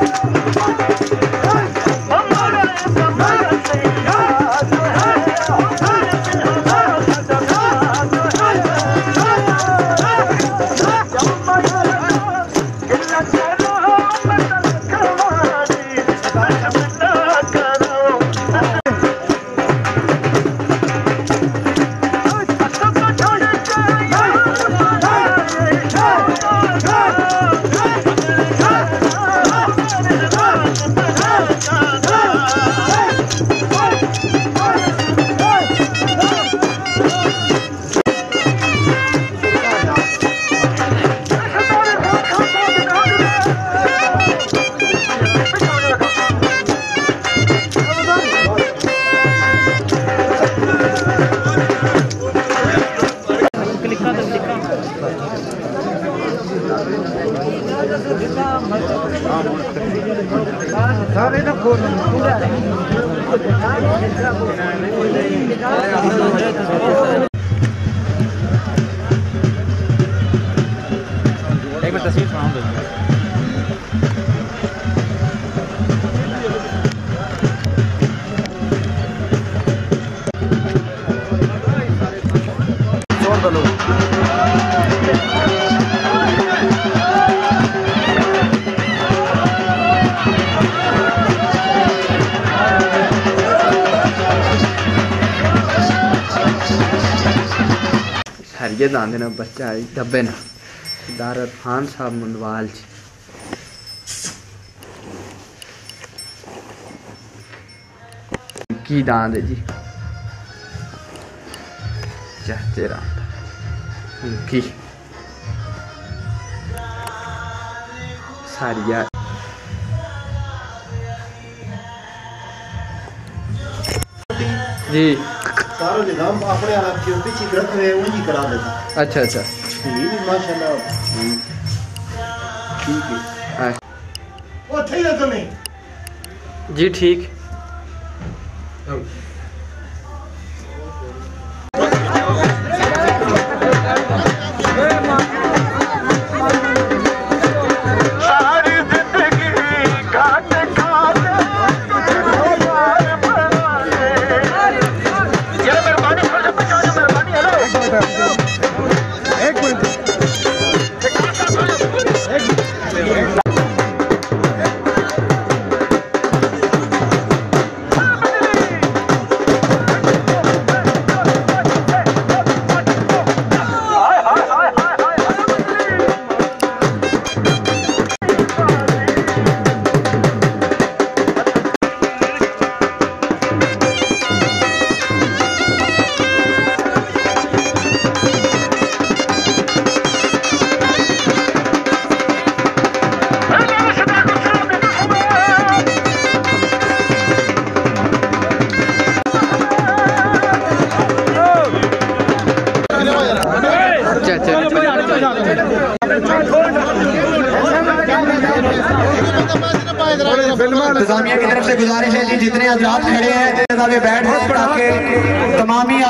Música ਹਰੀਏ ਦਾਂਦੇ ਨਾ ਬੱਚਾ ਹੈ ਡੱਬੇ ਨਾ ਸਰਦਾਰ ਇਰਫਾਨ ਸਾਹਿਬ ਮੁੰਡਵਾਲ ਜੀ ਕੀ ਦਾਂਦ ਹੈ ਜੀ ਚਾਚੇ ਰਾਮ ਕੀ ਸਾਰੀਆ ਜੀ सारा निज़ाम अपने आप पीछे वो ही करा देता। अच्छा अच्छा। ठीक माशाल्लाह। ठीक है। हाँ। वो जी ठीक। इंतजामिया की तरफ़ से गुजारिश है जी, जितने हजरात खड़े हैं बैठ पढ़ा के, तमामी